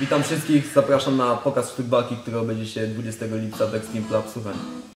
Witam wszystkich, zapraszam na pokaz sztuk walki, który odbędzie się 20 lipca w Extreme Club Słuchanie.